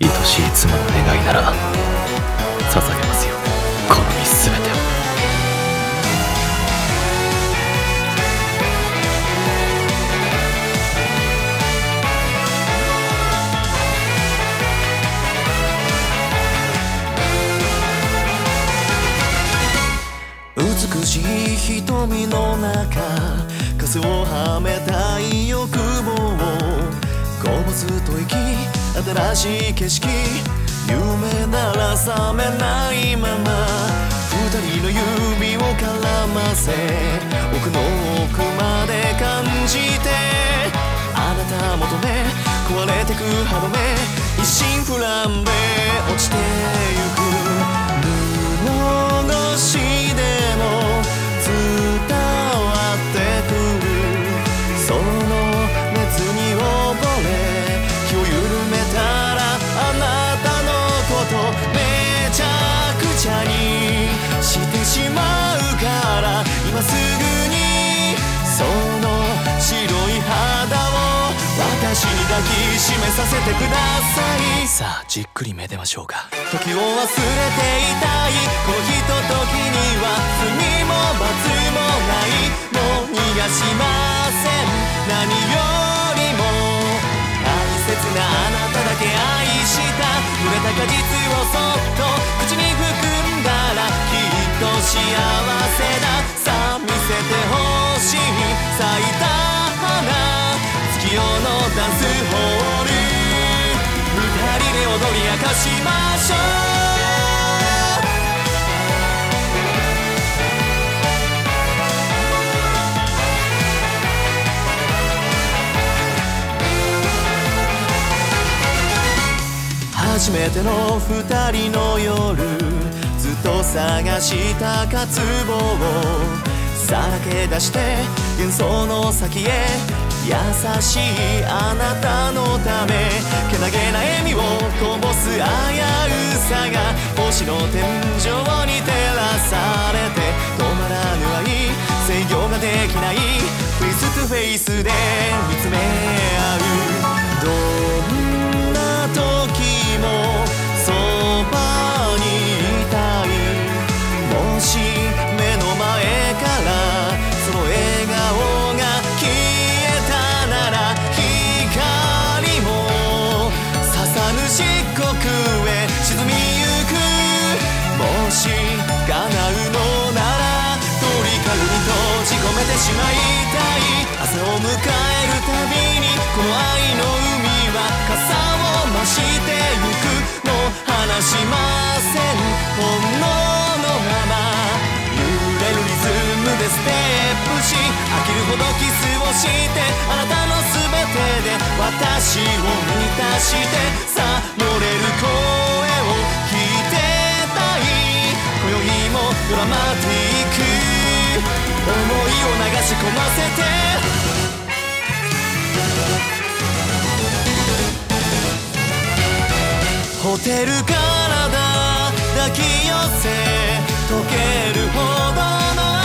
愛しい妻の願いなら捧げますよ。この身全てを。美しい瞳の中風をはめたい欲新しい景色夢なら覚めないまま二人の指を絡ませ奥の奥まで感じてあなた求め壊れてく歯止め一心不乱で落ちてゆく。布越し私に抱きしめさせてください。さあじっくりめでましょうか。時を忘れていたい。このひとときには罪も罰もない。もう逃がしません。何よりも大切なあなただけ愛した。濡れた果実をそっと口に含んだらきっと幸せだり明かしましょう初めての二人の夜ずっと探した渇望をさらけ出して幻想の先へ優しいあなたのためけなげみをこぼす危うさが星の天井に照らされて止まらぬ愛制御ができない face to face で見つめるしまいたい朝を迎えるたびにこの愛の海は傘を増してゆくもう離しません。本能のまま揺れるリズムでステップし飽きるほどキスをしてあなたの全てで私を満たしてさあ漏れる声を聞いてたい。今宵もドラマティック思いを流し込ませて。ホテルからだ抱き寄せ溶けるほどの